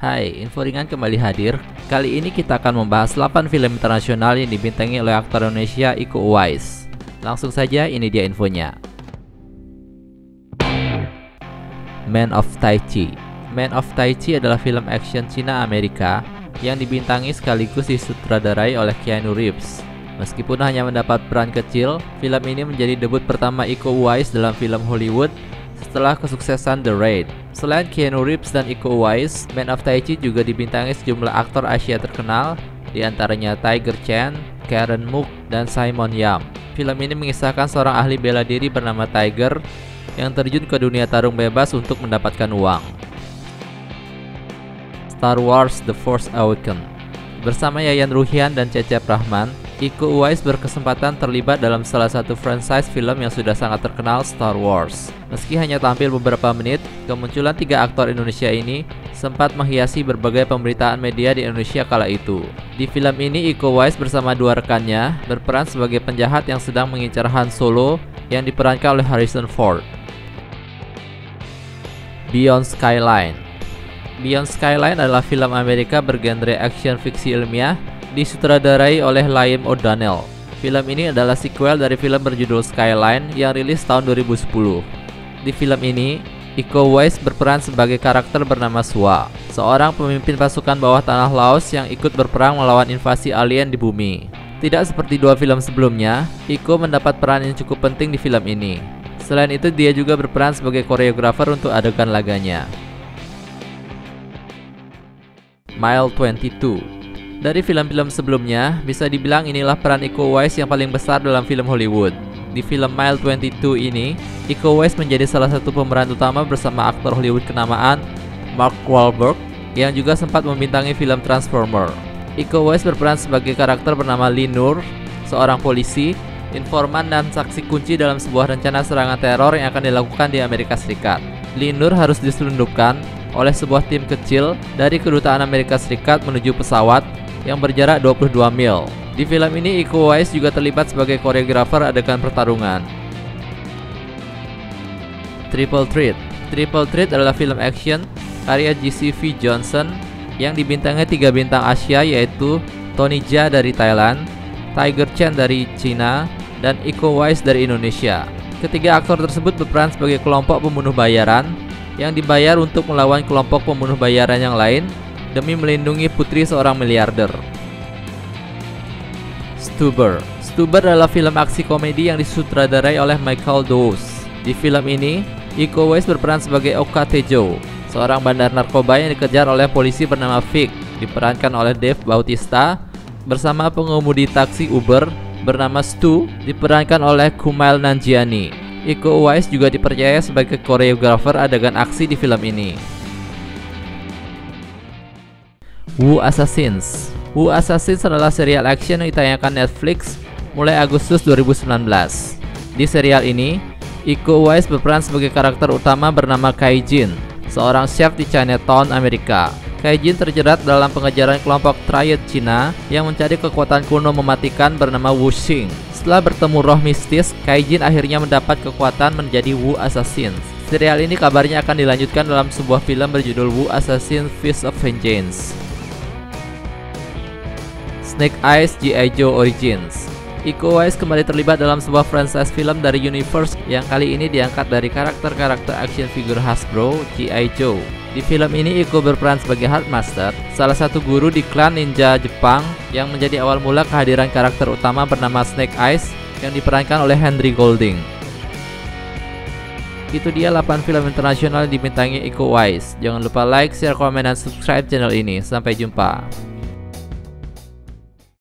Hai, info ringan kembali hadir. Kali ini kita akan membahas 8 film internasional yang dibintangi oleh aktor Indonesia Iko Uwais. Langsung saja, ini dia infonya. Man of Tai Chi Man of Tai Chi adalah film action Cina Amerika yang dibintangi sekaligus disutradarai oleh Keanu Reeves. Meskipun hanya mendapat peran kecil, film ini menjadi debut pertama Iko Uwais dalam film Hollywood setelah kesuksesan The Raid. Selain Keanu Reeves dan Iko Uwais, Man of Tai Chi juga dibintangi sejumlah aktor Asia terkenal, di antaranya Tiger Chen, Karen Mook, dan Simon Yam. Film ini mengisahkan seorang ahli bela diri bernama Tiger yang terjun ke dunia tarung bebas untuk mendapatkan uang. Star Wars The Force Awakens Bersama Yayan Ruhian dan Cecep Rahman, Iko Uwais berkesempatan terlibat dalam salah satu franchise film yang sudah sangat terkenal Star Wars. Meski hanya tampil beberapa menit, kemunculan tiga aktor Indonesia ini sempat menghiasi berbagai pemberitaan media di Indonesia kala itu. Di film ini Iko Uwais bersama dua rekannya berperan sebagai penjahat yang sedang mengincar Han Solo yang diperankan oleh Harrison Ford. Beyond Skyline Beyond Skyline adalah film Amerika bergenre action fiksi ilmiah disutradarai oleh Liam O'Donnell. Film ini adalah sequel dari film berjudul Skyline yang rilis tahun 2010. Di film ini, Iko Uwais berperan sebagai karakter bernama Sua, seorang pemimpin pasukan bawah tanah Laos yang ikut berperang melawan invasi alien di bumi. Tidak seperti dua film sebelumnya, Iko mendapat peran yang cukup penting di film ini. Selain itu, dia juga berperan sebagai koreografer untuk adegan laganya. Mile 22 Dari film-film sebelumnya, bisa dibilang inilah peran Iko Uwais yang paling besar dalam film Hollywood. Di film Mile 22 ini, Iko Uwais menjadi salah satu pemeran utama bersama aktor Hollywood kenamaan Mark Wahlberg yang juga sempat membintangi film Transformer. Iko Uwais berperan sebagai karakter bernama Lee Nur, seorang polisi, informan dan saksi kunci dalam sebuah rencana serangan teror yang akan dilakukan di Amerika Serikat. Lee Nur harus diselundupkan oleh sebuah tim kecil dari kedutaan Amerika Serikat menuju pesawat yang berjarak 22 mil. Di film ini Iko Uwais juga terlibat sebagai koreografer adegan pertarungan. Triple Threat Triple Threat adalah film action karya GCV Johnson yang dibintangi tiga bintang Asia yaitu Tony Jaa dari Thailand, Tiger Chen dari China, dan Iko Uwais dari Indonesia. Ketiga aktor tersebut berperan sebagai kelompok pembunuh bayaran yang dibayar untuk melawan kelompok pembunuh bayaran yang lain demi melindungi putri seorang miliarder. Stuber Stuber adalah film aksi komedi yang disutradarai oleh Michael Dawes. Di film ini, Iko Uwais berperan sebagai Oka Tejo, seorang bandar narkoba yang dikejar oleh polisi bernama Vic, diperankan oleh Dave Bautista, bersama pengemudi taksi Uber bernama Stu, diperankan oleh Kumail Nanjiani. Iko Uwais juga dipercaya sebagai koreografer adegan aksi di film ini. Wu Assassins Wu Assassins adalah serial action yang ditayangkan Netflix mulai Agustus 2019. Di serial ini, Iko Uwais berperan sebagai karakter utama bernama Kaijin, seorang chef di Chinatown, Amerika. Kaijin terjerat dalam pengejaran kelompok Triad Cina yang mencari kekuatan kuno mematikan bernama Wu Xing. Setelah bertemu roh mistis, Kaijin akhirnya mendapat kekuatan menjadi Wu Assassin. Serial ini kabarnya akan dilanjutkan dalam sebuah film berjudul Wu Assassin Fist of Vengeance. Snake Eyes G.I. Joe Origins Iko Uwais kembali terlibat dalam sebuah franchise film dari Universe yang kali ini diangkat dari karakter-karakter action figure Hasbro, G.I. Joe. Di film ini Iko berperan sebagai Headmaster, salah satu guru di klan ninja Jepang yang menjadi awal mula kehadiran karakter utama bernama Snake Eyes yang diperankan oleh Henry Golding. Itu dia 8 film internasional yang dibintangi Iko Uwais. Jangan lupa like, share, komen, dan subscribe channel ini. Sampai jumpa.